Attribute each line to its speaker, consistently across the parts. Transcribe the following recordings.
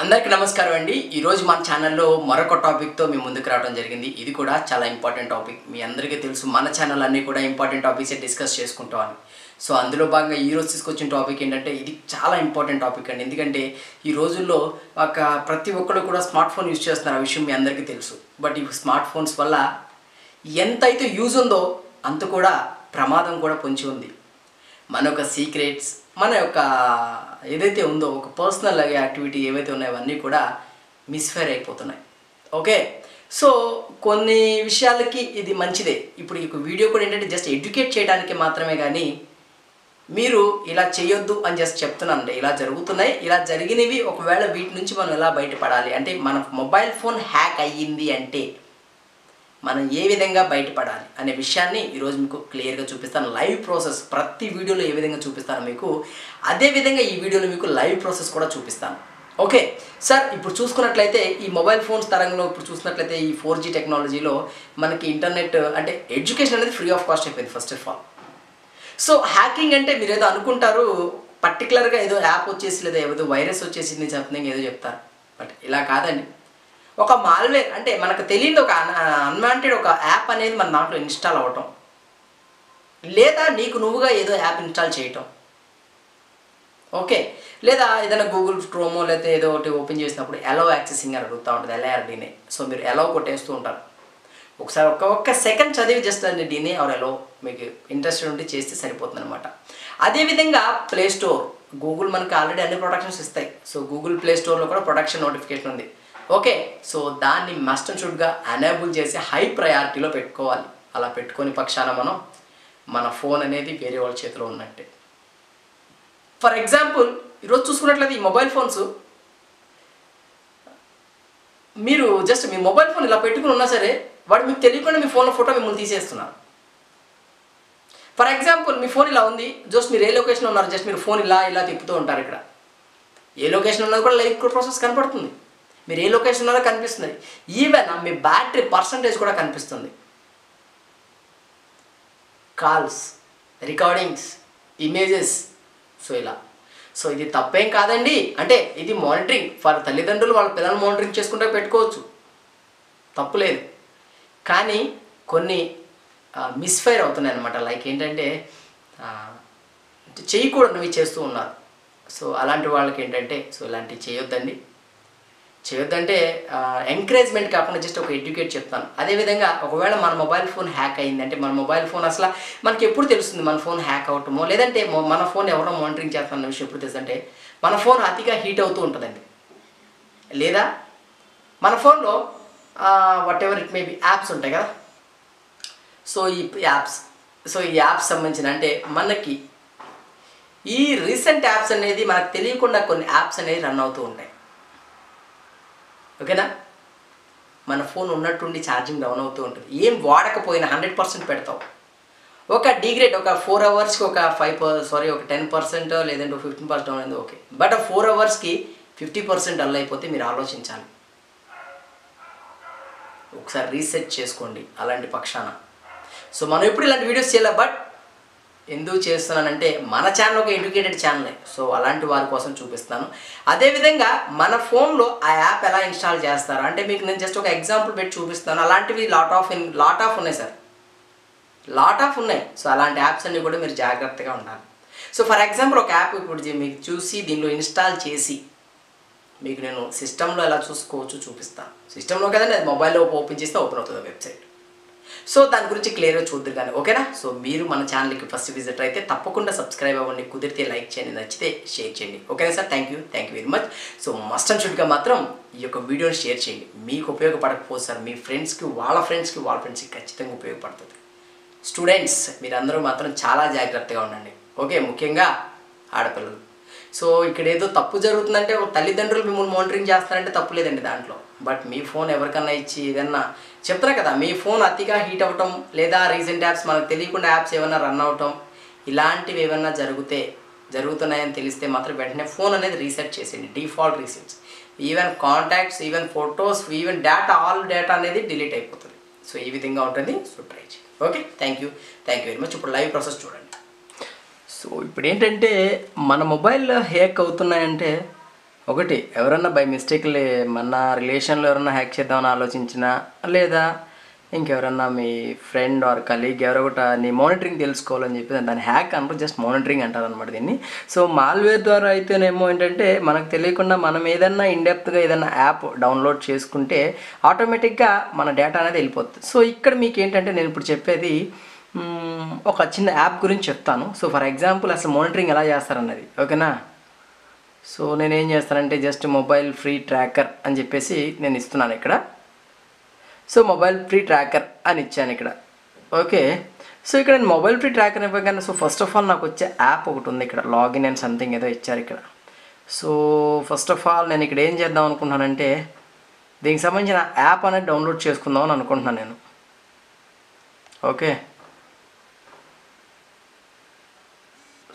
Speaker 1: అందరికీ నమస్కారం అండి. ఈరోజు మన ఛానల్లో మరొక టాపిక్తో మేము ముందుకు రావడం జరిగింది. ఇది కూడా చాలా ఇంపార్టెంట్ టాపిక్ మీ అందరికీ తెలుసు మన ఛానల్ అన్నీ కూడా ఇంపార్టెంట్ టాపిక్సే డిస్కస్ చేసుకుంటామని సో అందులో భాగంగా ఈరోజు తీసుకొచ్చిన టాపిక్ ఏంటంటే ఇది చాలా ఇంపార్టెంట్ టాపిక్ అండి. ఎందుకంటే ఈ రోజుల్లో ఒక ప్రతి ఒక్కరు కూడా స్మార్ట్ ఫోన్ యూజ్ చేస్తున్నారు. ఆ విషయం మీ అందరికీ తెలుసు. బట్ ఈ స్మార్ట్ ఫోన్స్ వల్ల ఎంతైతే యూజ్ ఉందో అంత కూడా ప్రమాదం కూడా పొంచి ఉంది. మన యొక్క సీక్రెట్స్ మన యొక్క ఏదైతే ఉందో ఒక పర్సనల్ యాక్టివిటీ ఏవైతే ఉన్నాయో అవన్నీ కూడా మిస్ఫైర్ అయిపోతున్నాయి. ఓకే సో కొన్ని విషయాలకి ఇది మంచిదే. ఇప్పుడు ఈ వీడియో కూడా ఏంటంటే జస్ట్ ఎడ్యుకేట్ చేయడానికి మాత్రమే కానీ మీరు ఇలా చేయొద్దు అని జస్ట్ చెప్తున్నాను అంటే ఇలా జరుగుతున్నాయి ఇలా జరిగినవి ఒకవేళ వీటి నుంచి మనం ఎలా బయటపడాలి? అంటే మన మొబైల్ ఫోన్ హ్యాక్ అయ్యింది అంటే మనం ఏ విధంగా బయటపడాలి అనే విషయాన్ని ఈరోజు మీకు క్లియర్గా చూపిస్తాను. లైవ్ ప్రాసెస్ ప్రతి వీడియోలో ఏ విధంగా చూపిస్తాను మీకు అదే విధంగా ఈ వీడియోలో మీకు లైవ్ ప్రాసెస్ కూడా చూపిస్తాను. ఓకే? సార్ ఇప్పుడు చూసుకున్నట్లయితే ఈ మొబైల్ ఫోన్స్ తరంగంలో ఇప్పుడు చూసినట్లయితే ఈ ఫోర్ జీ టెక్నాలజీలో మనకి ఇంటర్నెట్ అంటే ఎడ్యుకేషన్ అనేది ఫ్రీ ఆఫ్ కాస్ట్ అయిపోయింది first of all. So hacking అంటే మీరు ఏదో అనుకుంటారు పర్టికులర్గా ఏదో యాప్ వచ్చేసి లేదా ఏదో వైరస్ వచ్చేసింది సంథింగ్ ఏదో చెప్తారు. బట్ ఇలా కాదండి. ఒక మాల్వేర్ అంటే మనకు తెలియదు ఒక అన్వాంటెడ్ ఒక యాప్ అనేది మన దాంట్లో ఇన్స్టాల్ అవ్వటం లేదా నీకు నువ్వుగా ఏదో యాప్ ఇన్స్టాల్ చేయటం. ఓకే లేదా ఏదైనా గూగుల్ క్రోమో లేదా ఏదో ఒకటి ఓపెన్ చేసినప్పుడు ఎలో యాక్సెసింగ్ అని అడుగుతూ ఉంటుంది డినే సో మీరు ఎలో కొట్టేస్తూ ఉంటారు. ఒకసారి ఒక్క ఒక్క సెకండ్ చదివి జస్ట్ డీనే ఆర్ ఎలో మీకు ఇంట్రెస్ట్ ఉంటే చేస్తే సరిపోతుంది అనమాట అదేవిధంగా ప్లే స్టోర్ గూగుల్ మనకి ఆల్రెడీ అన్ని ప్రొడక్షన్స్ ఇస్తాయి. సో గూగుల్ ప్లే స్టోర్లో కూడా ప్రొడక్షన్ నోటిఫికేషన్ ఉంది. ఓకే సో దాన్ని మస్ట్ అండ్ షుడ్గా అనేబుల్ చేసి హై ప్రయారిటీలో పెట్టుకోవాలి. అలా పెట్టుకొని పక్షాన మనం మన ఫోన్ అనేది వేరే వాళ్ళ చేతిలో ఉన్నట్టే. ఫర్ ఎగ్జాంపుల్ ఈరోజు చూసుకున్నట్లయితే ఈ మొబైల్ ఫోన్స్ మీరు జస్ట్ మీ మొబైల్ ఫోన్ ఇలా పెట్టుకుని ఉన్నా సరే వాడు మీకు తెలియకుండా మీ ఫోన్లో ఫోటో మిమ్మల్ని తీసేస్తున్నారు. ఫర్ ఎగ్జాంపుల్ మీ ఫోన్ ఇలా ఉంది జస్ట్ మీరు ఏ లొకేషన్ ఉన్నారు జస్ట్ మీరు ఫోన్ ఇలా ఇలా తిప్పుతూ ఉంటారు ఇక్కడ. ఏ లొకేషన్ ఉన్నది కూడా లైవ్ ప్రాసెస్ కనపడుతుంది. మీరు ఏ లొకేషన్ ఉన్నారో కనిపిస్తుంది. ఈవెన్ మీ బ్యాటరీ పర్సంటేజ్ కూడా కనిపిస్తుంది. కాల్స్ రికార్డింగ్స్ ఇమేజెస్ సో ఇలా. సో ఇది తప్పేం కాదండి. అంటే ఇది మానిటరింగ్ ఫర్ తల్లిదండ్రులు వాళ్ళ పిల్లలు మానిటరింగ్ చేసుకుంటే పెట్టుకోవచ్చు. తప్పు లేదు. కానీ కొన్ని మిస్ఫైర్ అవుతున్నాయి అనమాట లైక్ ఏంటంటే చేయకూడనివి చేస్తూ ఉన్నారు. సో అలాంటి వాళ్ళకి ఏంటంటే సో ఇలాంటివి చేయొద్దండి. చేయొద్దంటే ఎంకరేజ్మెంట్ కాకుండా జస్ట్ ఒక ఎడ్యుకేట్ చెప్తాను. అదేవిధంగా ఒకవేళ మన మొబైల్ ఫోన్ హ్యాక్ అయింది అంటే మన మొబైల్ ఫోన్ అసలు మనకి ఎప్పుడు తెలుస్తుంది మన ఫోన్ హ్యాక్ అవటమో? లేదంటే మన ఫోన్ ఎవరో మానిటరింగ్ చేస్తున్న విషయం ఎప్పుడు తెలుసు మన ఫోన్ అతిగా హీట్ అవుతూ ఉంటుందండి. లేదా? మన ఫోన్లో whatever it may be apps ఉంటాయి కదా? సో ఈ యాప్స్ సో ఈ యాప్స్ సంబంధించిన అంటే మనకి ఈ రీసెంట్ యాప్స్ అనేది మనకు తెలియకుండా కొన్ని యాప్స్ అనేవి రన్ అవుతూ ఉంటాయి. ఓకేనా? మన ఫోన్ ఉన్నట్టుండి ఛార్జింగ్ డౌన్ అవుతూ ఉంటుంది. ఏం వాడకపోయినా హండ్రెడ్ పర్సెంట్ పెడతావు ఒక డిగ్రేడ్ ఒక ఫోర్ అవర్స్కి ఒక ఫైవ్ సారీ ఒక టెన్ పర్సెంట్ లేదంటే ఫిఫ్టీన్ పర్సెంట్ డౌన్ అయింది ఓకే. బట్ ఆ ఫోర్ అవర్స్కి ఫిఫ్టీ పర్సెంట్ డల్ అయిపోతే మీరు ఆలోచించాలి. ఒకసారి రీసెర్చ్ చేసుకోండి అలాంటి పక్షాన. సో మనం ఎప్పుడు ఇలాంటి వీడియోస్ చేయాలి? బట్ ఎందుకు చేస్తున్నానంటే మన ఛానల్ ఒక ఎడ్యుకేటెడ్ ఛానలే సో అలాంటి వారి కోసం చూపిస్తాను అదేవిధంగా మన ఫోన్లో ఆ యాప్ ఎలా ఇన్స్టాల్ చేస్తారు? అంటే మీకు నేను జస్ట్ ఒక ఎగ్జాంపుల్ పెట్టి చూపిస్తాను అలాంటివి lot of in lot of ఉన్నాయి సార్. లాట్ ఆఫ్ ఉన్నాయి. సో అలాంటి యాప్స్ అన్నీ కూడా మీరు జాగ్రత్తగా ఉండాలి. సో ఫర్ ఎగ్జాంపుల్ ఒక యాప్ ఇప్పుడు మీకు చూసి దీనిలో ఇన్స్టాల్ చేసి మీకు నేను సిస్టంలో ఎలా చూసుకోవచ్చు చూపిస్తాను. సిస్టంలో కదండి అది మొబైల్లో ఓపెన్ చేస్తే ఓపెన్ అవుతుంది వెబ్సైట్ సో దాని గురించి క్లియర్గా చూద్దరు కానీ ఓకేనా? సో మీరు మన ఛానల్కి ఫస్ట్ విజిట్ అయితే తప్పకుండా సబ్స్క్రైబ్ అవ్వండి. కుదిరితే లైక్ చేయండి నచ్చితే షేర్ చేయండి. ఓకేనా sir? Thank you thank you very much so must and షుడ్గా మాత్రం ఈ యొక్క వీడియోని షేర్ చేయండి. మీకు ఉపయోగపడకపోతే సార్ మీ ఫ్రెండ్స్కి వాళ్ళ ఫ్రెండ్స్కి వాళ్ళ ఫ్రెండ్స్కి ఖచ్చితంగా ఉపయోగపడుతుంది. స్టూడెంట్స్ మీరందరూ మాత్రం చాలా జాగ్రత్తగా ఉండండి. ఓకే? ముఖ్యంగా ఆడపిల్లలు. సో ఇక్కడ ఏదో తప్పు జరుగుతుందంటే ఒక తల్లిదండ్రులు మిమ్మల్ని మానిటరింగ్ చేస్తారంటే తప్పు లేదండి దాంట్లో. బట్ మీ ఫోన్ ఎవరికన్నా ఇచ్చి ఏదన్నా చెప్తున్నా కదా మీ ఫోన్ అతిగా హీట్ అవ్వటం లేదా రీసెంట్ యాప్స్ మనకు తెలియకుండా యాప్స్ ఏమైనా రన్ అవటం ఇలాంటివి ఏమైనా జరిగితే జరుగుతున్నాయని తెలిస్తే మాత్రం వెంటనే ఫోన్ అనేది రీసెట్ చేసేయండి. Default resets even contacts even photos even data all data అనేది డిలీట్ అయిపోతుంది. సో ఈ విధంగా ఉంటుంది. సో ట్రై చేయండి. Okay thank you thank you very much ఇప్పుడు లైవ్ ప్రాసెస్ చూడండి. సో ఇప్పుడు ఏంటంటే మన మొబైల్ హ్యాక్ అవుతున్నాయంటే ఒకటి ఎవరన్నా బై మిస్టేక్లే మన రిలేషన్లో ఎవరన్నా హ్యాక్ చేద్దామని ఆలోచించినా లేదా ఇంకెవరన్నా మీ ఫ్రెండ్ ఆర్ కలీగ్ ఎవరో ఒకట నీ మానిటరింగ్ తెలుసుకోవాలని చెప్పి దాన్ని హ్యాక్ అంటారు జస్ట్ మానిటరింగ్ అంటారు అనమాట దీన్ని. సో మాల్వేర్ ద్వారా అయితేనేమో ఏంటంటే మనకు తెలియకుండా మనం ఏదన్నా ఇండెప్త్గా ఏదైనా యాప్ డౌన్లోడ్ చేసుకుంటే ఆటోమేటిక్గా మన డేటా అనేది వెళ్ళిపోతుంది సో ఇక్కడ మీకు ఏంటంటే నేను ఇప్పుడు చెప్పేది ఒక చిన్న యాప్ గురించి చెప్తాను. సో ఫర్ ఎగ్జాంపుల్ అసలు మానిటరింగ్ ఎలా చేస్తారన్నది ఓకేనా? సో నేను ఏం చేస్తానంటే జస్ట్ మొబైల్ ఫ్రీ ట్రాకర్ అని చెప్పేసి నేను ఇస్తున్నాను ఇక్కడ. సో మొబైల్ ఫ్రీ ట్రాకర్ అని ఇచ్చాను ఇక్కడ. ఓకే? సో ఇక్కడ నేను మొబైల్ ఫ్రీ ట్రాకర్ ఇవ్వగానే సో ఫస్ట్ ఆఫ్ ఆల్ నాకు వచ్చే యాప్ ఒకటి ఉంది ఇక్కడ. లాగిన్ అండ్ సంథింగ్ ఏదో ఇచ్చారు ఇక్కడ. సో ఫస్ట్ ఆఫ్ ఆల్ నేను ఇక్కడ ఏం చేద్దాం అనుకుంటున్నానంటే దీనికి సంబంధించిన యాప్ అనేది డౌన్లోడ్ చేసుకుందాం అని అనుకుంటున్నాను నేను. Okay?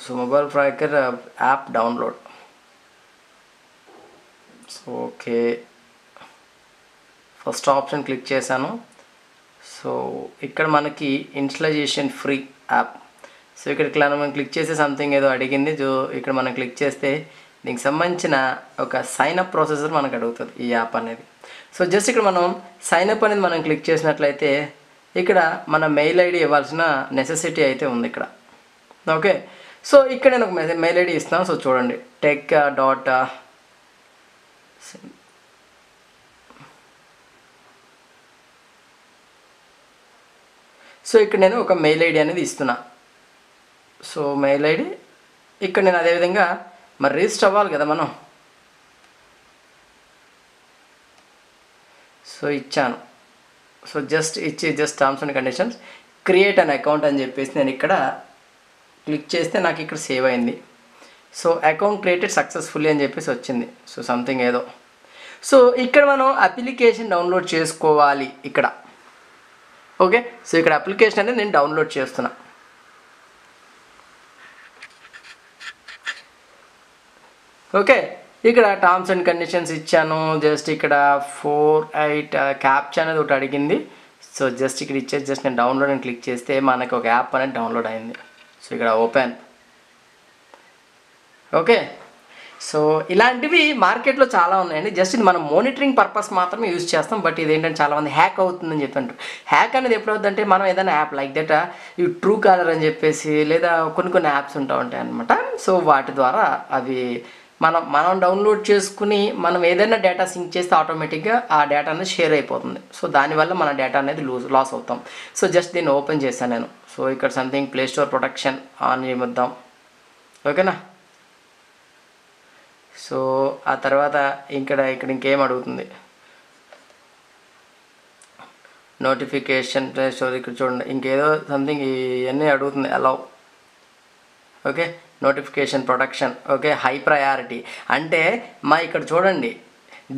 Speaker 1: So mobile tracker app download. So okay. First option click చేశాను. సో ఇక్కడ మనకి ఇన్స్టలైజేషన్ ఫ్రీ యాప్. సో ఇక్కడ ఇట్లా మనం క్లిక్ చేసి సంథింగ్ ఏదో అడిగింది. జో ఇక్కడ మనం క్లిక్ చేస్తే దీనికి సంబంధించిన ఒక సైనప్ ప్రాసెసర్ మనకు అడుగుతుంది ఈ యాప్ అనేది. సో జస్ట్ ఇక్కడ మనం సైనప్ అనేది మనం క్లిక్ చేసినట్లయితే ఇక్కడ మన మెయిల్ ఐడి ఇవ్వాల్సిన నెసెసిటీ అయితే ఉంది ఇక్కడ. ఓకే. సో ఇక్కడ నేను ఒక మెసేజ్ మెయిల్ ఐడి ఇస్తాను సో చూడండి. Tech dot uh, uh, so ఇక్కడ నేను ఒక మెయిల్ ఐడి అనేది ఇస్తున్నా. సో మెయిల్ ఐడి ఇక్కడ నేను అదేవిధంగా మరి రిజిస్టర్ అవ్వాలి కదా మనం. సో ఇచ్చాను. సో జస్ట్ ఇచ్చి just terms and conditions create an account అని చెప్పేసి నేను ఇక్కడ క్లిక్ చేస్తే నాకు ఇక్కడ సేవ్ అయింది. సో అకౌంట్ క్రియేటెడ్ సక్సెస్ఫుల్లీ అని చెప్పేసి వచ్చింది. సో సంథింగ్ ఏదో. సో ఇక్కడ మనం అప్లికేషన్ డౌన్లోడ్ చేసుకోవాలి ఇక్కడ. ఓకే? సో ఇక్కడ అప్లికేషన్ అనేది నేను డౌన్లోడ్ చేస్తున్నా. ఓకే? ఇక్కడ టర్మ్స్ అండ్ కండిషన్స్ ఇచ్చాను. జస్ట్ ఇక్కడ ఫోర్ ఎయిట్ క్యాప్చ్ అనేది ఒకటి అడిగింది. సో జస్ట్ ఇక్కడ ఇచ్చేసి జస్ట్ నేను డౌన్లోడ్ అని క్లిక్ చేస్తే మనకు ఒక యాప్ అనేది డౌన్లోడ్ అయింది. సో ఇక్కడ ఓపెన్ ఓకే సో ఇలాంటివి మార్కెట్లో చాలా ఉన్నాయండి. జస్ట్ ఇది మనం మోనిటరింగ్ పర్పస్ మాత్రమే యూజ్ చేస్తాం. బట్ ఇదేంటంటే చాలామంది హ్యాక్ అవుతుందని చెప్పంటారు హ్యాక్ అనేది ఎప్పుడు అవుతుందంటే మనం ఏదైనా యాప్ లైక్ దట్ ఈ ట్రూ కాలర్ అని చెప్పేసి లేదా కొన్ని కొన్ని యాప్స్ ఉంటా ఉంటాయి అనమాట సో వాటి ద్వారా అవి మనం మనం డౌన్లోడ్ చేసుకుని మనం ఏదైనా డేటా సింక్ చేస్తే ఆటోమేటిక్గా ఆ డేటా అనేది షేర్ అయిపోతుంది. సో దానివల్ల మన డేటా అనేది లూజ్ లాస్ అవుతాం. సో జస్ట్ దీన్ని ఓపెన్ చేశాను నేను. సో ఇక్కడ something play store protection on చేద్దాం. ఓకేనా సో ఆ తర్వాత ఇక్కడ ఇక్కడ ఇంకేం అడుగుతుంది? నోటిఫికేషన్ ప్లే స్టోర్ ఇక్కడ చూడండి. ఇంకేదో సంథింగ్ ఇవన్నీ అడుగుతుంది allow okay notification protection okay high priority అంటే మా ఇక్కడ చూడండి.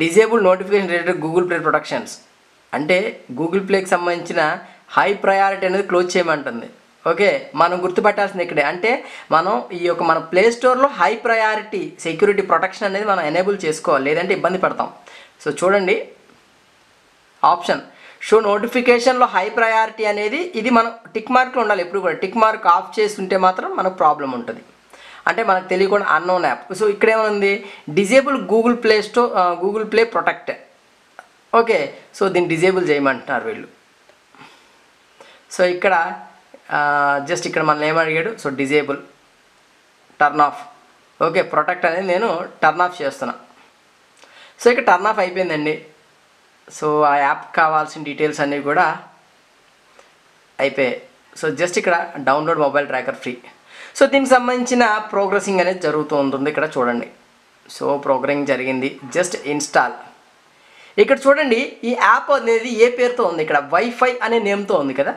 Speaker 1: Disable notification related Google play protections అంటే గూగుల్ ప్లేకి సంబంధించిన హై ప్రయారిటీ అనేది క్లోజ్ చేయమంటుంది. ఓకే? మనం గుర్తుపెట్టాల్సింది ఇక్కడే. అంటే మనం ఈ యొక్క మన ప్లే స్టోర్లో హై ప్రయారిటీ సెక్యూరిటీ ప్రొటెక్షన్ అనేది మనం ఎనేబుల్ చేసుకోవాలి. లేదంటే ఇబ్బంది పడతాం. సో చూడండి. ఆప్షన్. షో నోటిఫికేషన్లో హై ప్రయారిటీ అనేది ఇది మనం టిక్ మార్క్లో ఉండాలి. ఎప్పుడు కూడా టిక్ మార్క్ ఆఫ్ చేసి ఉంటే మాత్రం మనకు ప్రాబ్లం ఉంటుంది. అంటే మనకు తెలియకుండా అన్నోన్ యాప్. సో ఇక్కడ ఏమైంది disable Google Play Store Google Play Protect. Okay? So దీన్ని డిజేబుల్ చేయమంటున్నారు వీళ్ళు. సో ఇక్కడ జస్ట్ ఇక్కడ మనల్ని ఏమడిగాడు so disable turn off okay protect అనేది నేను టర్న్ ఆఫ్ చేస్తున్నా. సో ఇక్కడ టర్న్ ఆఫ్ అయిపోయిందండి. సో ఆ యాప్ కావాల్సిన డీటెయిల్స్ అన్నీ కూడా అయిపోయాయి. సో జస్ట్ ఇక్కడ download mobile tracker free so దీనికి సంబంధించిన ప్రోగ్రెసింగ్ అనేది జరుగుతూ ఉంటుంది. ఇక్కడ చూడండి. సో ప్రోగ్రెసింగ్ జరిగింది. జస్ట్ ఇన్స్టాల్ ఇక్కడ చూడండి ఈ యాప్ అనేది ఏ పేరుతో ఉంది? ఇక్కడ వైఫై అనే నేమ్తో ఉంది కదా?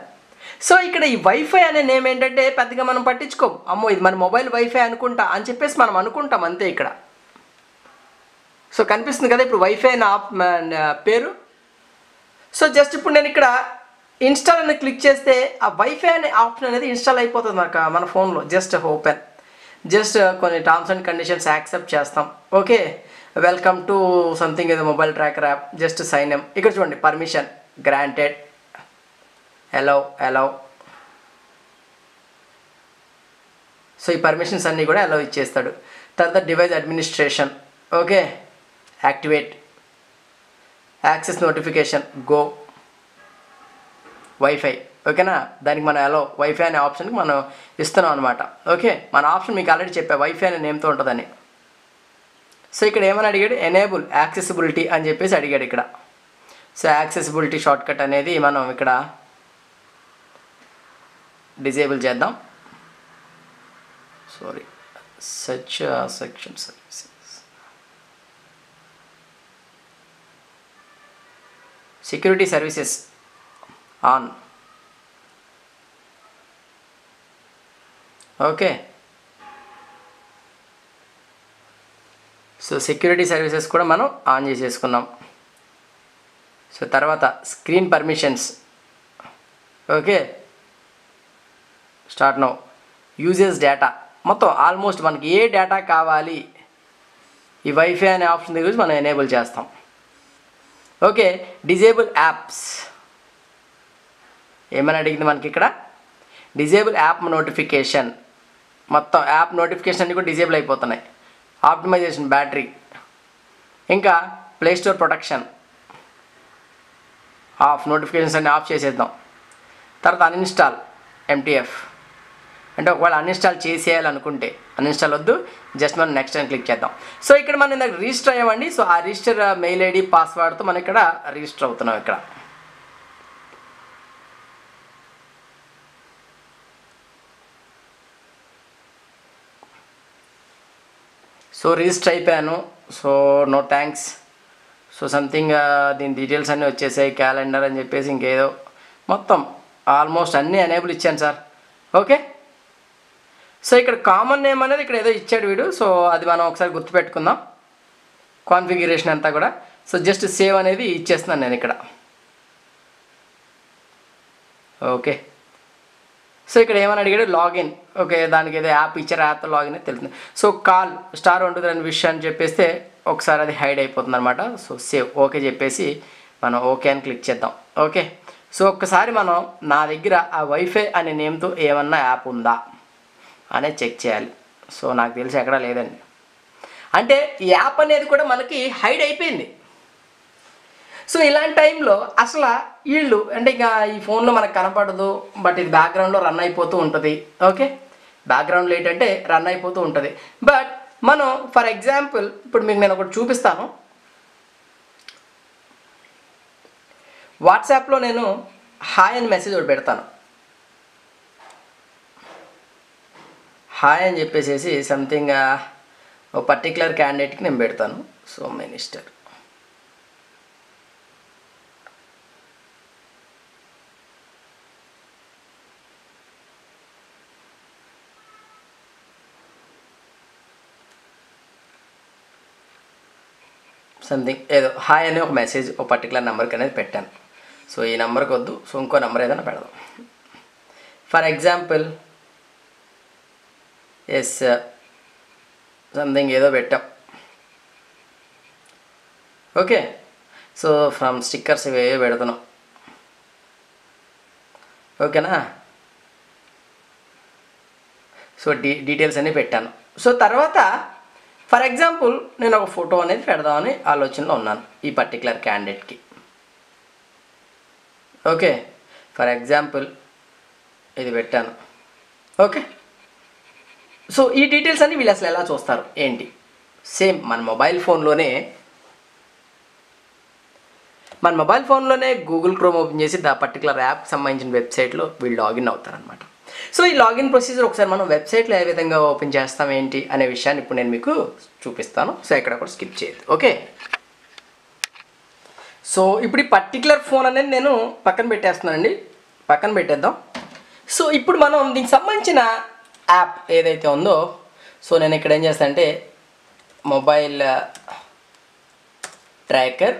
Speaker 1: సో ఇక్కడ ఈ వైఫై అనే నేమ్ ఏంటంటే పెద్దగా మనం పట్టించుకోం. అమ్మో ఇది మన మొబైల్ వైఫై అనుకుంటా అని చెప్పేసి మనం అనుకుంటాం అంతే ఇక్కడ. సో కనిపిస్తుంది కదా ఇప్పుడు వైఫై అనే పేరు. సో జస్ట్ ఇప్పుడు నేను ఇక్కడ ఇన్స్టాల్ అని క్లిక్ చేస్తే ఆ వైఫై అనే ఆప్షన్ అనేది ఇన్స్టాల్ అయిపోతుంది నాకు మన ఫోన్లో జస్ట్ ఓపెన్ జస్ట్ కొన్ని టర్మ్స్ అండ్ కండిషన్స్ యాక్సెప్ట్ చేస్తాం. ఓకే వెల్కమ్ టు సంథింగ్ ఏదో mobile tracker app just sign in ఇక్కడ చూడండి permission granted allow allow so ఈ పర్మిషన్స్ అన్నీ కూడా అలౌ ఇచ్చేస్తాడు. తర్వాత device administration okay activate access notification go wifi ఓకేనా దానికి మనం అలో వైఫై అనే ఆప్షన్కి మనం ఇస్తున్నాం అనమాట ఓకే మన ఆప్షన్ మీకు ఆల్రెడీ చెప్పా వైఫై అనే నేమ్తో ఉంటుందని. సో ఇక్కడ ఏమని అడిగాడు? ఎనేబుల్ యాక్సెసిబిలిటీ అని చెప్పేసి అడిగాడు ఇక్కడ. సో యాక్సెసిబిలిటీ షార్ట్కట్ అనేది మనం ఇక్కడ డిజేబుల్ చేద్దాం. Sorry such section services security services on okay so security services కూడా మనం ఆన్ చేసేసుకున్నాం. సో తర్వాత screen permissions okay start now. Uses data. మొత్తం ఆల్మోస్ట్ మనకి ఏ డేటా కావాలి? ఈ వైఫై అనే ఆప్షన్ దగ్గర మనం ఎనేబుల్ చేస్తాం. Okay disable apps. ఏమని అడిగింది మనకి ఇక్కడ? Disable app notification. మొత్తం యాప్ నోటిఫికేషన్ అన్ని కూడా డిజేబుల్ అయిపోతున్నాయి. Optimization battery. ఇంకా Play Store protection. Off notifications అన్ని ఆఫ్ చేసేద్దాం. తర్వాత అన్ఇన్స్టాల్ ఎంటీఎఫ్ అంటే ఒకవేళ అన్ఇన్స్టాల్ చేసేయాలనుకుంటే. అన్ఇన్స్టాల్ వద్దు జస్ట్ మనం నెక్స్ట్ అని క్లిక్ చేద్దాం. సో ఇక్కడ మనం ఇందాక రిజిస్టర్ అయ్యామండి. సో ఆ రిజిస్టర్ మెయిల్ ఐడి పాస్వర్డ్తో మనం ఇక్కడ రిజిస్టర్ అవుతున్నాం ఇక్కడ. సో రిజిస్టర్ అయిపోయాను. So no thanks so something దీని డీటెయిల్స్ అన్నీ వచ్చేసాయి. క్యాలెండర్ అని చెప్పేసి ఇంకేదో. మొత్తం ఆల్మోస్ట్ అన్నీ ఎనేబుల్ ఇచ్చాను సార్ ఓకే సో ఇక్కడ కామన్ నేమ్ అనేది ఇక్కడ ఏదో ఇచ్చాడు వీడు. సో అది మనం ఒకసారి గుర్తుపెట్టుకుందాం. కాన్ఫిగరేషన్ అంతా కూడా. సో జస్ట్ సేవ్ అనేది ఇచ్చేస్తున్నాను నేను ఇక్కడ. ఓకే సో ఇక్కడ ఏమని అడిగాడు? లాగిన్ ఓకే దానికి ఏదో యాప్ ఇచ్చారు? యాప్తో లాగిన్ తెలుస్తుంది. సో కాల్ స్టార్ ఉంటుంది అనే విషయం అని చెప్పేస్తే ఒకసారి అది హైడ్ అయిపోతుంది అనమాట సో సేవ్ ఓకే చెప్పేసి మనం ఓకే అని క్లిక్ చేద్దాం. ఓకే సో ఒక్కసారి మనం నా దగ్గర ఆ వైఫై అనే నేమ్తో ఏమన్నా యాప్ ఉందా? అనేది చెక్ చేయాలి. సో నాకు తెలిసి ఎక్కడా లేదండి అంటే ఈ యాప్ అనేది కూడా మనకి హైడ్ అయిపోయింది. సో ఇలాంటి టైంలో అసలు వీళ్ళు అంటే ఇంకా ఈ ఫోన్లో మనకు కనపడదు బట్ ఇది బ్యాక్గ్రౌండ్లో రన్ అయిపోతూ ఉంటుంది. ఓకే? బ్యాక్గ్రౌండ్లో ఏంటంటే రన్ అయిపోతూ ఉంటుంది. బట్ మనం ఫర్ ఎగ్జాంపుల్ ఇప్పుడు మీకు నేను ఒకటి చూపిస్తాను. వాట్సాప్లో నేను హాయ్ అని మెసేజ్ ఒకటి పెడతాను. హాయ్ అని చెప్పేసి సంథింగ్ ఒక పర్టికులర్ క్యాండిడేట్కి నేను పెడతాను. సో మినిస్టర్ సంథింగ్ ఏదో హాయ్ అని ఒక మెసేజ్ ఒక పర్టికులర్ నెంబర్కి అనేది పెట్టాను. సో ఈ నెంబర్కి వద్దు. సో ఇంకో నెంబర్ ఏదైనా పెడదాం. ఫర్ ఎగ్జాంపుల్ ఎస్ సంథింగ్ ఏదో పెట్టాం. ఓకే సో ఫ్రమ్ స్టిక్కర్స్ ఇవే పెడుతున్నాం. ఓకేనా సో డీ డీటెయిల్స్ అన్నీ పెట్టాను. సో తర్వాత ఫర్ ఎగ్జాంపుల్ నేను ఒక ఫోటో అనేది పెడదామని ఆలోచనలో ఉన్నాను ఈ పర్టికులర్ క్యాండిడేట్కి ఓకే ఫర్ ఎగ్జాంపుల్ ఇది పెట్టాను. ఓకే సో ఈ డీటెయిల్స్ అన్ని వీళ్ళు అసలు ఎలా చూస్తారు? ఏంటి? సేమ్ మన మొబైల్ ఫోన్లోనే మన మొబైల్ ఫోన్లోనే గూగుల్ క్రోమ్ ఓపెన్ చేసి దా పర్టికులర్ యాప్ సంబంధించిన వెబ్సైట్లో వీళ్ళు లాగిన్ అవుతారనమాట సో ఈ లాగిన్ ప్రొసీజర్ ఒకసారి మనం వెబ్సైట్లో ఏ విధంగా ఓపెన్ చేస్తాం ఏంటి అనే విషయాన్ని ఇప్పుడు నేను మీకు చూపిస్తాను. సో ఎక్కడ కూడా స్కిప్ చేయదు ఓకే? సో ఇప్పుడు ఈ పర్టికులర్ ఫోన్ అనేది నేను పక్కన పెట్టేస్తున్నానండి. పక్కన పెట్టేద్దాం. సో ఇప్పుడు మనం దీనికి సంబంధించిన యాప్ ఏదైతే ఉందో సో నేను ఇక్కడ ఏం చేస్తాను అంటే మొబైల్ ట్రాకర్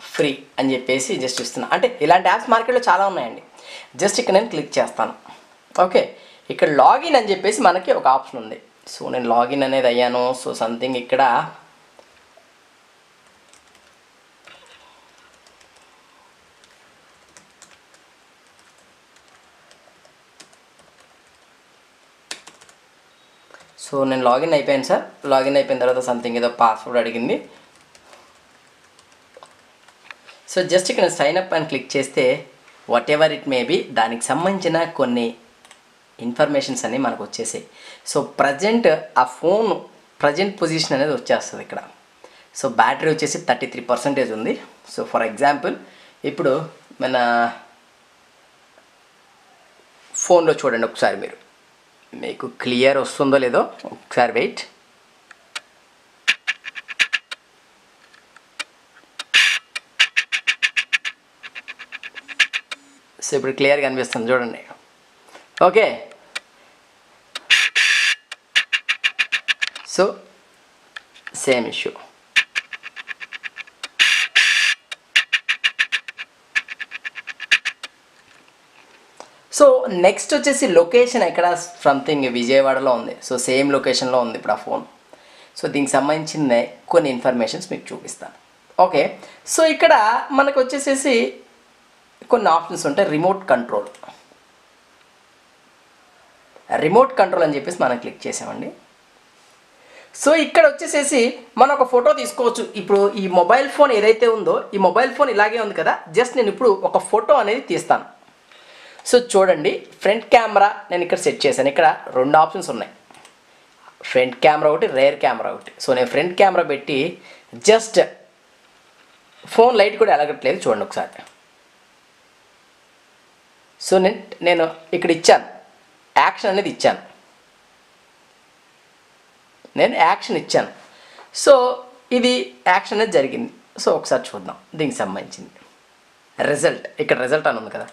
Speaker 1: ఫ్రీ అని చెప్పేసి జస్ట్ ఇస్తున్నా అంటే ఇలాంటి యాప్స్ మార్కెట్లో చాలా ఉన్నాయండి. జస్ట్ ఇక్కడ నేను క్లిక్ చేస్తాను. ఓకే ఇక్కడ లాగిన్ అని చెప్పేసి మనకి ఒక ఆప్షన్ ఉంది. సో నేను లాగిన్ అనేది అయ్యాను. సో సంథింగ్ ఇక్కడ సో నేను లాగిన్ అయిపోయాను సార్. లాగిన్ అయిపోయిన తర్వాత సంథింగ్ ఏదో పాస్వర్డ్ అడిగింది. సో జస్ట్ ఇక్కడ సైన్ అప్ అని క్లిక్ చేస్తే whatever it may be దానికి సంబంధించిన కొన్ని ఇన్ఫర్మేషన్స్ అన్నీ మనకు వచ్చేసాయి. సో ప్రజెంట్ ఆ ఫోన్ ప్రజెంట్ పొజిషన్ అనేది వచ్చేస్తుంది ఇక్కడ. సో బ్యాటరీ వచ్చేసి థర్టీ త్రీ పర్సెంటేజ్ ఉంది. సో ఫర్ ఎగ్జాంపుల్ ఇప్పుడు మన ఫోన్లో చూడండి ఒకసారి మీరు. మీకు క్లియర్ వస్తుందో లేదో ఒకసారి వెయిట్ సో ఇప్పుడు క్లియర్గా అనిపిస్తుంది చూడండి. Okay so same issue so next వచ్చేసి లొకేషన్ ఎక్కడ? సంథింగ్ విజయవాడలో ఉంది. సో సేమ్ లొకేషన్లో ఉంది ఇప్పుడు ఆ ఫోన్ సో దీనికి సంబంధించిన కొన్ని ఇన్ఫర్మేషన్స్ మీకు చూపిస్తాను. ఓకే సో ఇక్కడ మనకు వచ్చేసేసి కొన్ని ఆప్షన్స్ ఉంటాయి. రిమోట్ కంట్రోల్ రిమోట్ కంట్రోల్ అని చెప్పేసి మనం క్లిక్ చేసామండి. సో ఇక్కడ వచ్చేసేసి మనం ఒక ఫోటో తీసుకోవచ్చు. ఇప్పుడు ఈ మొబైల్ ఫోన్ ఏదైతే ఉందో ఈ మొబైల్ ఫోన్ ఇలాగే ఉంది కదా? జస్ట్ నేను ఇప్పుడు ఒక ఫోటో అనేది తీస్తాను. సో చూడండి ఫ్రంట్ కెమెరా నేను ఇక్కడ సెట్ చేశాను. ఇక్కడ రెండు ఆప్షన్స్ ఉన్నాయి. ఫ్రంట్ కెమెరా ఒకటి రేర్ కెమెరా ఒకటి. సో నేను ఫ్రంట్ కెమెరా పెట్టి జస్ట్ ఫోన్ లైట్ కూడా ఎలగట్లేదు చూడండి ఒకసారి. సో నేను నేను ఇక్కడ ఇచ్చాను. యాక్షన్ అనేది ఇచ్చాను. నేను యాక్షన్ ఇచ్చాను. సో ఇది యాక్షన్ అనేది జరిగింది. సో ఒకసారి చూద్దాం. దీనికి సంబంధించింది. రిజల్ట్ ఇక్కడ రిజల్ట్ అని ఉంది కదా.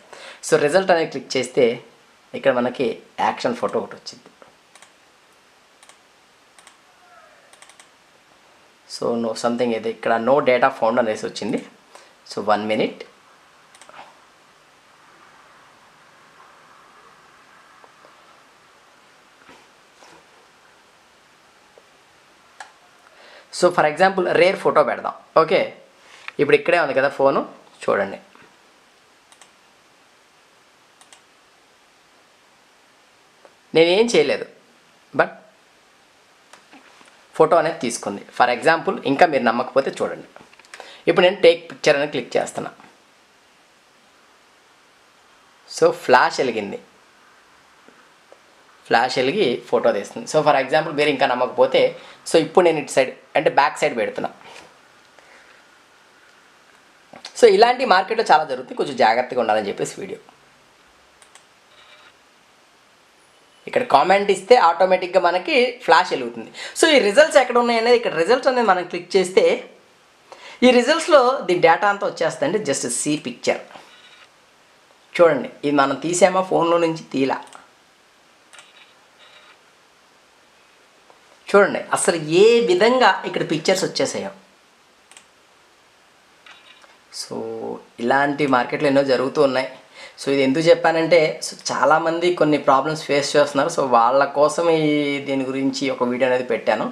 Speaker 1: సో రిజల్ట్ అనేది క్లిక్ చేస్తే ఇక్కడ మనకి యాక్షన్ ఫోటో ఒకటి వచ్చింది. సో నో సంథింగ్ అయితే ఇక్కడ నో డేటా ఫౌండ్ అనేసి వచ్చింది. So one minute. So for example rear photo పెడదాం. ఓకే? ఇప్పుడు ఇక్కడే ఉంది కదా ఫోను. చూడండి. నేనేం చేయలేదు. బట్ ఫోటో అనేది తీసుకుంది. ఫర్ ఎగ్జాంపుల్ ఇంకా మీరు నమ్మకపోతే చూడండి. ఇప్పుడు నేను టేక్ పిక్చర్ అని క్లిక్ చేస్తున్నా. సో ఫ్లాష్ వెలిగింది. ఫ్లాష్ వెలిగి ఫోటో తీస్తుంది. సో ఫర్ ఎగ్జాంపుల్ మీరు ఇంకా నమ్మకపోతే సో ఇప్పుడు నేను ఇటు సైడ్ అంటే బ్యాక్ సైడ్ పెడుతున్నా. సో ఇలాంటి మార్కెట్లో చాలా జరుగుతుంది. కొంచెం జాగ్రత్తగా ఉండాలని చెప్పేసి వీడియో ఇక్కడ కామెంట్ ఇస్తే ఆటోమేటిక్గా మనకి ఫ్లాష్ వెలుగుతుంది. సో ఈ రిజల్ట్స్ ఎక్కడ ఉన్నాయనేది ఇక్కడ రిజల్ట్స్ అనేది మనం క్లిక్ చేస్తే ఈ రిజల్ట్స్లో ది డేటా అంతా వచ్చేస్తుంది జస్ట్ సి పిక్చర్. చూడండి ఇది మనం తీసామా ఫోన్లో నుంచి? తీలా. చూడండి అసలు ఏ విధంగా ఇక్కడ పిక్చర్స్ వచ్చేసాయో. సో ఇలాంటి మార్కెట్లు ఎన్నో జరుగుతూ ఉన్నాయి. సో ఇది ఎందుకు చెప్పానంటే సో చాలామంది కొన్ని ప్రాబ్లమ్స్ ఫేస్ చేస్తున్నారు. సో వాళ్ళ కోసం ఈ దీని గురించి ఒక వీడియో అనేది పెట్టాను.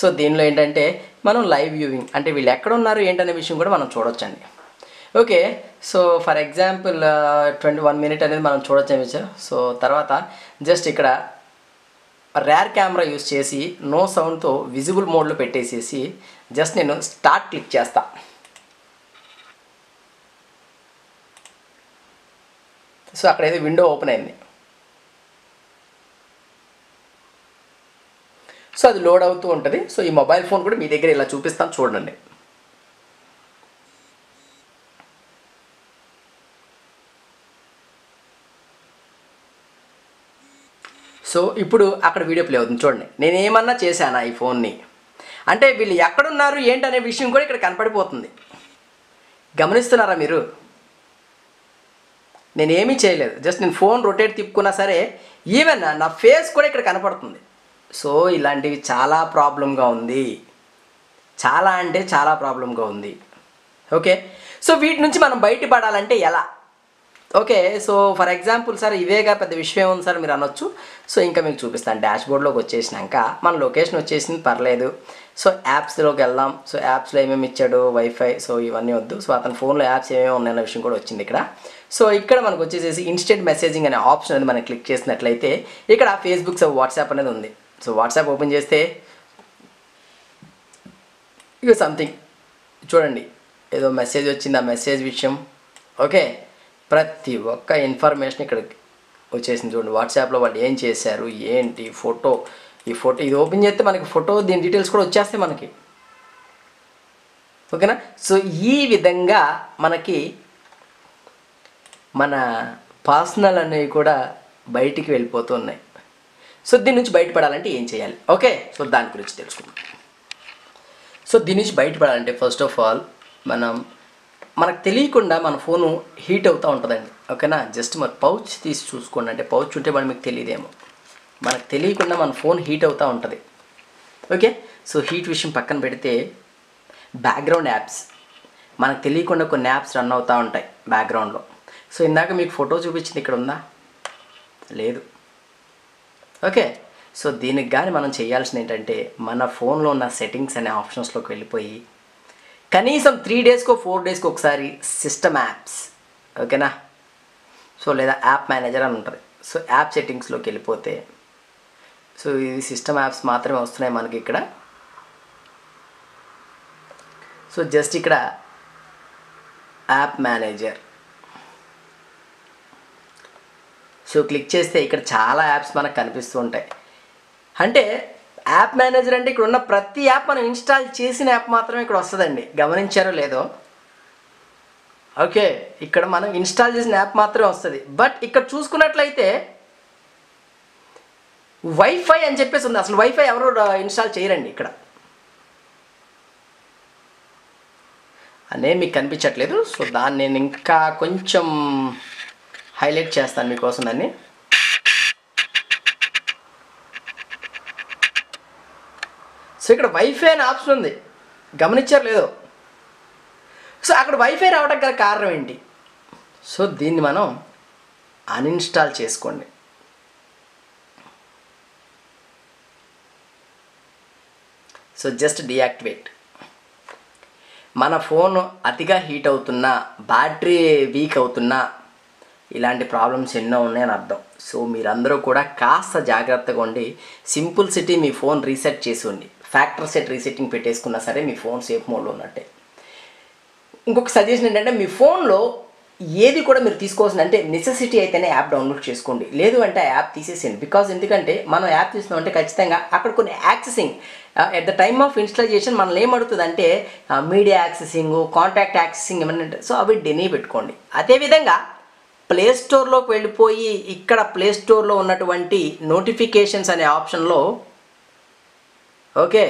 Speaker 1: సో దీనిలో ఏంటంటే మనం లైవ్ వ్యూవింగ్ అంటే వీళ్ళు ఎక్కడ ఉన్నారు ఏంటనే విషయం కూడా మనం చూడొచ్చండి. Okay so for example twenty one minute అనేది మనం చూడొచ్చు విషయం సో తర్వాత జస్ట్ ఇక్కడ రేర్ కెమెరా యూస్ చేసి నో సౌండ్తో విజిబుల్ మోడ్లో పెట్టేసేసి జస్ట్ నేను స్టార్ట్ క్లిక్ చేస్తాను సో అక్కడ విండో ఓపెన్ అయింది. సో అది లోడ్ అవుతూ ఉంటుంది. సో ఈ మొబైల్ ఫోన్ కూడా మీ దగ్గర ఇలా చూపిస్తాను చూడండి. సో ఇప్పుడు అక్కడ వీడియో ప్లే అవుతుంది చూడండి. నేను ఏమన్నా చేశానా ఈ ఫోన్ని? అంటే వీళ్ళు ఎక్కడున్నారు ఏంటనే విషయం కూడా ఇక్కడ కనపడిపోతుంది. గమనిస్తున్నారా మీరు? నేనేమీ చేయలేదు. జస్ట్ నేను ఫోన్ రొటేట్ తిప్పుకున్నా సరే ఈవెన్ నా ఫేస్ కూడా ఇక్కడ కనపడుతుంది. సో ఇలాంటివి చాలా ప్రాబ్లంగా ఉంది. చాలా అంటే చాలా ప్రాబ్లంగా ఉంది. ఓకే? సో వీటి నుంచి మనం బయటపడాలంటే ఎలా? Okay? So for example sir ఇవేగా పెద్ద విషయం ఉంది సార్ మీరు అనొచ్చు. సో ఇంకా మీకు చూపిస్తాను. డాష్ బోర్డ్లోకి వచ్చేసినాక మన లొకేషన్ వచ్చేసింది పర్లేదు. సో యాప్స్లోకి వెళ్దాం. సో యాప్స్లో ఏమేమి ఇచ్చాడు? వైఫై సో ఇవన్నీ వద్దు. సో అతని ఫోన్లో యాప్స్ ఏమేమి ఉన్నాయన్న విషయం కూడా వచ్చింది ఇక్కడ. సో ఇక్కడ మనకు వచ్చేసేసి ఇన్స్టెంట్ మెసేజింగ్ అనే ఆప్షన్ అనేది మనం క్లిక్ చేసినట్లయితే ఇక్కడ ఫేస్బుక్ సో వాట్సాప్ అనేది ఉంది. సో వాట్సాప్ ఓపెన్ చేస్తే ఇక సంథింగ్ చూడండి. ఏదో మెసేజ్ వచ్చింది. ఆ మెసేజ్ విషయం. ఓకే ప్రతి ఒక్క ఇన్ఫర్మేషన్ ఇక్కడ వచ్చేసింది. చూడండి. వాట్సాప్లో వాళ్ళు ఏం చేశారు? ఏంటి? ఫోటో ఈ ఫోటో ఇది ఓపెన్ చేస్తే మనకి ఫోటో దీని డీటెయిల్స్ కూడా వచ్చేస్తాయి మనకి. ఓకేనా? సో ఈ విధంగా మనకి మన పర్సనల్ అనేవి కూడా బయటికి వెళ్ళిపోతూ ఉన్నాయి. సో దీని నుంచి బయటపడాలంటే ఏం చేయాలి? ఓకే? సో దాని గురించి తెలుసుకుందాం. సో దీని నుంచి బయటపడాలంటే ఫస్ట్ ఆఫ్ ఆల్ మనం మనకు తెలియకుండా మన ఫోను హీట్ అవుతూ ఉంటుందండి. ఓకేనా? జస్ట్ మరి పౌచ్ తీసి చూసుకోండి. అంటే పౌచ్ ఉంటే మనం మీకు తెలియదేమో. మనకు తెలియకుండా మన ఫోన్ హీట్ అవుతూ ఉంటుంది. ఓకే? సో హీట్ విషయం పక్కన పెడితే బ్యాక్గ్రౌండ్ యాప్స్ మనకు తెలియకుండా కొన్ని యాప్స్ రన్ అవుతూ ఉంటాయి బ్యాక్గ్రౌండ్లో సో ఇందాక మీకు ఫోటో చూపించింది ఇక్కడ ఉందా? లేదు. ఓకే? సో దీనికి కానీ మనం చేయాల్సింది ఏంటంటే మన ఫోన్లో ఉన్న సెట్టింగ్స్ అనే ఆప్షన్స్లోకి వెళ్ళిపోయి కనీసం త్రీ డేస్కో ఫోర్ డేస్కో ఒకసారి సిస్టమ్ యాప్స్ ఓకేనా? సో లేదా యాప్ మేనేజర్ అని ఉంటుంది. సో యాప్ సెట్టింగ్స్లోకి వెళ్ళిపోతే సో ఇది సిస్టమ్ యాప్స్ మాత్రమే వస్తున్నాయి మనకి ఇక్కడ. సో జస్ట్ ఇక్కడ యాప్ మేనేజర్ సో క్లిక్ చేస్తే ఇక్కడ చాలా యాప్స్ మనకు కనిపిస్తూ ఉంటాయి. అంటే యాప్ మేనేజర్ అంటే ఇక్కడ ఉన్న ప్రతి యాప్ మనం ఇన్స్టాల్ చేసిన యాప్ మాత్రమే ఇక్కడ వస్తుందండి. గమనించారో లేదో? ఓకే ఇక్కడ మనం ఇన్స్టాల్ చేసిన యాప్ మాత్రమే వస్తుంది. బట్ ఇక్కడ చూసుకున్నట్లయితే వైఫై అని చెప్పేసి ఉంది. అసలు వైఫై ఎవరు ఇన్స్టాల్ చేయరండి ఇక్కడ. అనే మీకు కనిపించట్లేదు. సో దాన్ని నేను ఇంకా కొంచెం హైలైట్ చేస్తాను మీకోసం దాన్ని. సో ఇక్కడ వైఫై అనే ఆప్షన్ ఉంది. గమనించారు లేదో. సో అక్కడ వైఫై రావడానికి గల కారణం ఏంటి? సో దీన్ని మనం అన్ఇన్స్టాల్ చేసుకోండి. సో జస్ట్ డియాక్టివేట్ మన ఫోన్ అతిగా హీట్ అవుతున్నా బ్యాటరీ వీక్ అవుతున్నా ఇలాంటి ప్రాబ్లమ్స్ ఎన్నో ఉన్నాయని అర్థం. సో మీరందరూ కూడా కాస్త జాగ్రత్తగా ఉండి సింపుల్ సిటీ మీ ఫోన్ రీసెట్ చేసి ఉండి ఫ్యాక్టర్ సెట్ రీసెట్టింగ్ పెట్టేసుకున్నా సరే మీ ఫోన్ సేఫ్ మోడ్లో ఉన్నట్టే. ఇంకొక సజెషన్ ఏంటంటే మీ ఫోన్లో ఏది కూడా మీరు తీసుకోవాల్సిన అంటే నెసెసిటీ అయితేనే యాప్ డౌన్లోడ్ చేసుకోండి. లేదు అంటే ఆ యాప్ తీసేసేయండి. బికాజ్ ఎందుకంటే మనం యాప్ తీసుకున్నామంటే ఖచ్చితంగా అక్కడ కొన్ని accessing at the time of installation మనల్ని ఏమడుతుంది అంటే మీడియా యాక్సెసింగ్ కాంటాక్ట్ యాక్సెసింగ్ ఏమన్నా సో అవి డెనీ పెట్టుకోండి. అదేవిధంగా ప్లే స్టోర్లోకి వెళ్ళిపోయి ఇక్కడ ప్లే స్టోర్లో ఉన్నటువంటి నోటిఫికేషన్స్ అనే ఆప్షన్లో ఓకే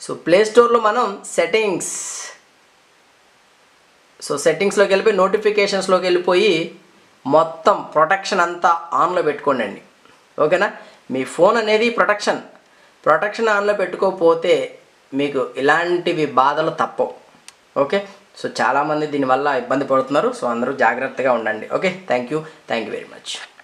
Speaker 1: సో ప్లే స్టోర్లో మనం సెట్టింగ్స్ సో సెట్టింగ్స్లోకి వెళ్ళిపోయి నోటిఫికేషన్స్లోకి వెళ్ళిపోయి మొత్తం ప్రొటెక్షన్ అంతా ఆన్లో పెట్టుకోండి ఓకేనా? మీ ఫోన్ అనేది ప్రొటెక్షన్ ప్రొటెక్షన్ ఆన్లో పెట్టుకోకపోతే మీకు ఇలాంటివి బాధలు తప్పవు. ఓకే? సో చాలామంది దీనివల్ల ఇబ్బంది పడుతున్నారు. సో అందరూ జాగ్రత్తగా ఉండండి. Okay? Thank you thank you very much